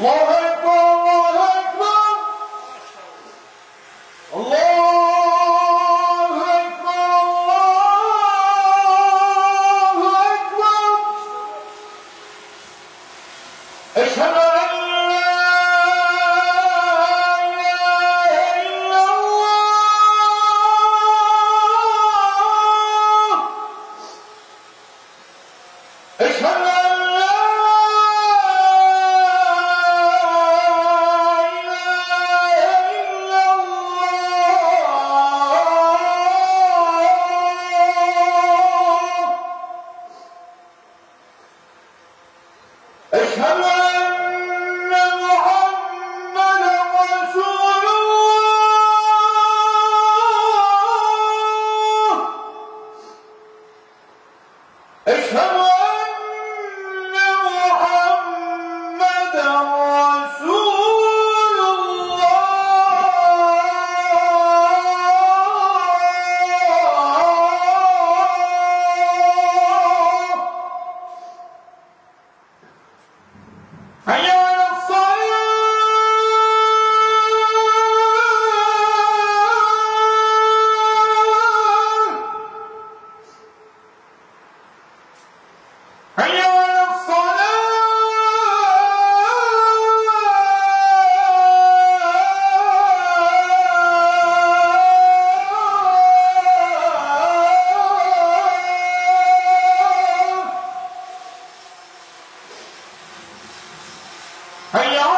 More أشهد أن Hey, y'all!